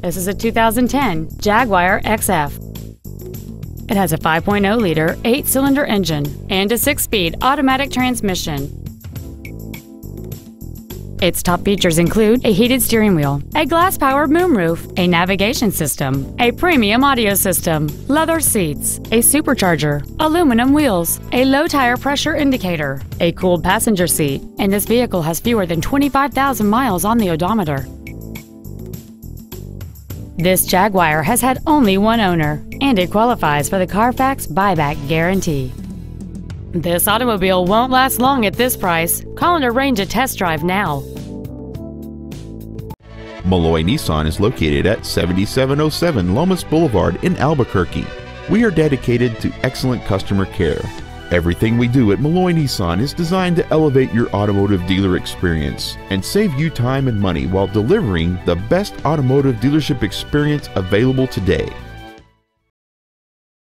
This is a 2010 Jaguar XF. It has a 5.0 liter, 8 cylinder engine and a 6 speed automatic transmission. Its top features include a heated steering wheel, a glass powered moonroof, a navigation system, a premium audio system, leather seats, a supercharger, aluminum wheels, a low tire pressure indicator, a cooled passenger seat, and this vehicle has fewer than 25,000 miles on the odometer. This Jaguar has had only one owner, and it qualifies for the Carfax buyback guarantee. This automobile won't last long at this price. Call and arrange a test drive now. Melloy Nissan is located at 7707 Lomas Boulevard in Albuquerque. We are dedicated to excellent customer care. Everything we do at Melloy Nissan is designed to elevate your automotive dealer experience and save you time and money while delivering the best automotive dealership experience available today.